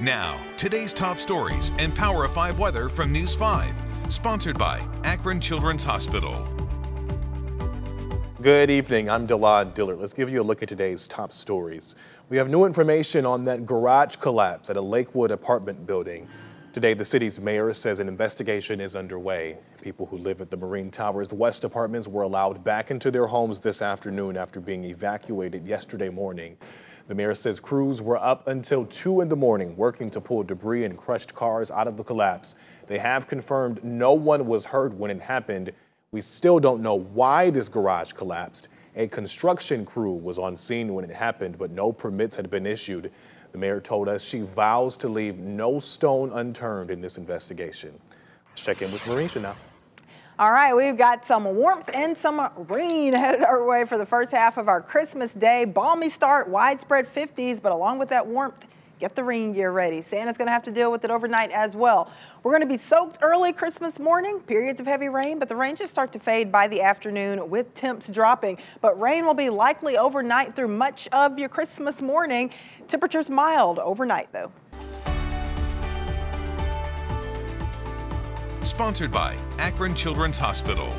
Now, today's top stories and Power of 5 weather from News 5. Sponsored by Akron Children's Hospital. Good evening. I'm Delon Dillard. Let's give you a look at today's top stories. We have new information on that garage collapse at a Lakewood apartment building. Today, the city's mayor says an investigation is underway. People who live at the Marine Towers West apartments were allowed back into their homes this afternoon after being evacuated yesterday morning. The mayor says crews were up until 2 in the morning working to pull debris and crushed cars out of the collapse. They have confirmed no one was hurt when it happened. We still don't know why this garage collapsed. A construction crew was on scene when it happened, but no permits had been issued. The mayor told us she vows to leave no stone unturned in this investigation. Let's check in with Marisha now. All right, we've got some warmth and some rain headed our way for the first half of our Christmas day. Balmy start, widespread 50s, but along with that warmth, get the rain gear ready. Santa's going to have to deal with it overnight as well. We're going to be soaked early Christmas morning, periods of heavy rain, but the rain just start to fade by the afternoon with temps dropping. But rain will be likely overnight through much of your Christmas morning. Temperatures mild overnight though. Sponsored by Akron Children's Hospital.